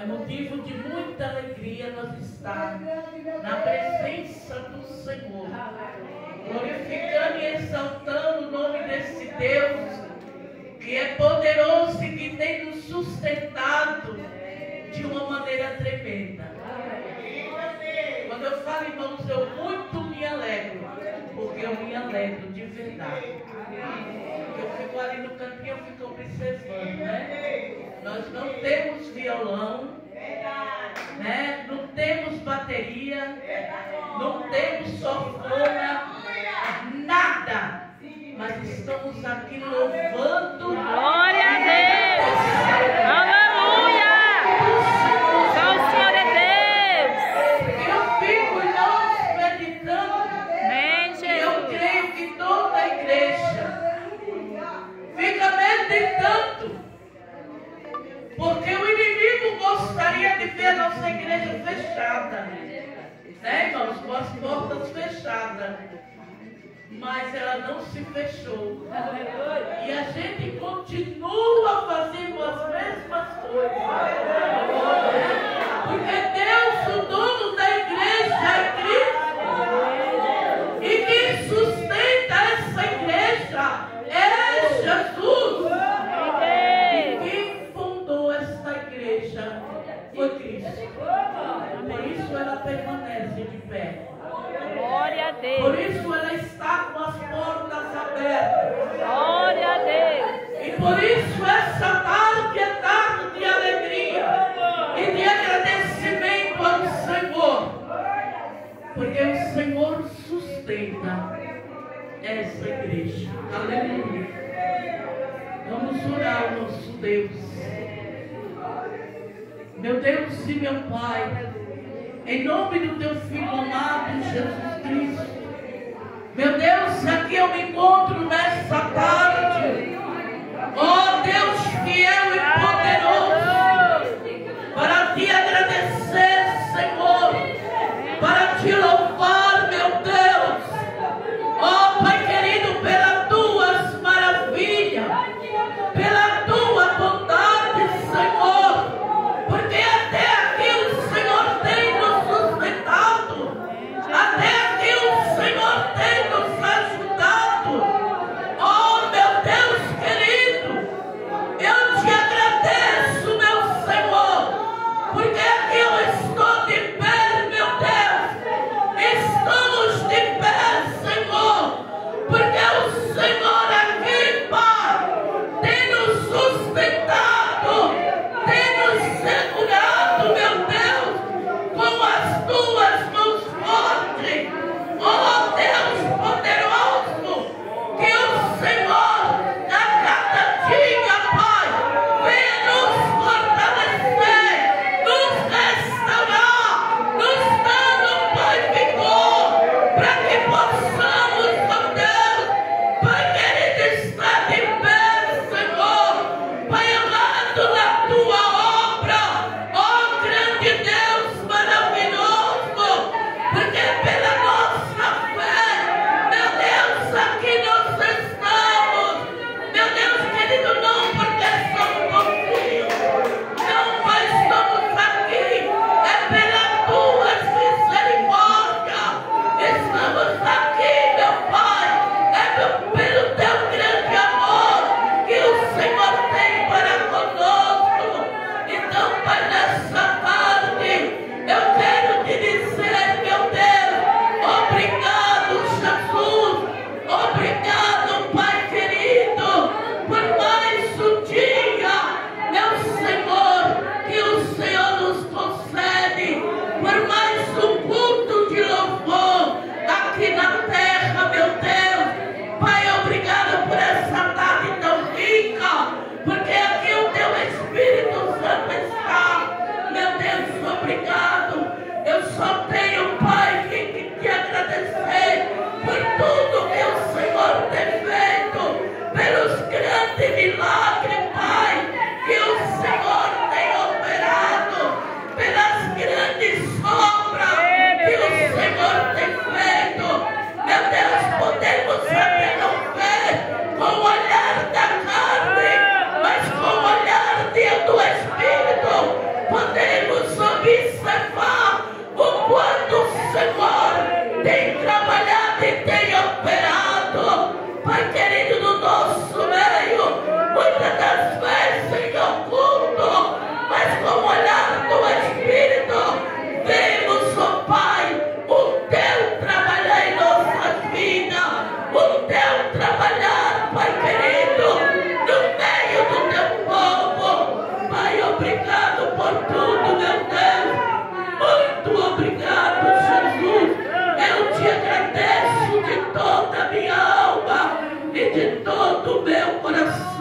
É motivo de muita alegria nós estar na presença do Senhor, glorificando e exaltando o nome desse Deus que é poderoso e que tem nos sustentado de uma maneira tremenda. Quando eu falo, irmãos, eu muito me alegro, porque eu me alegro de verdade. Eu fico ali no cantinho, eu fico observando, né? Nós não temos violão, né? não temos bateria, não temos sofona, nada. Mas estamos aqui louvando. Glória a Deus! Aleluia! Só o Senhor é Deus! Eu fico, irmãos, meditando. Amém, eu creio que toda a igreja fica meditando. Porque o inimigo gostaria de ver a nossa igreja fechada. Né, irmãos? Com as portas fechadas. Mas ela não se fechou. E a gente continua fazendo as mesmas coisas. Foi Cristo. Por isso ela permanece de pé. Glória a Por Deus! isso ela está com as portas abertas. Glória a Deus! E por isso essa tarde é tarde de alegria e de agradecimento ao Senhor. Porque o Senhor sustenta essa igreja. Aleluia. Vamos orar ao nosso Deus. Meu Deus e meu Pai, em nome do teu Filho amado Jesus Cristo. Meu Deus, aqui eu me encontro nessa living life. Alma